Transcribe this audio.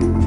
Bye.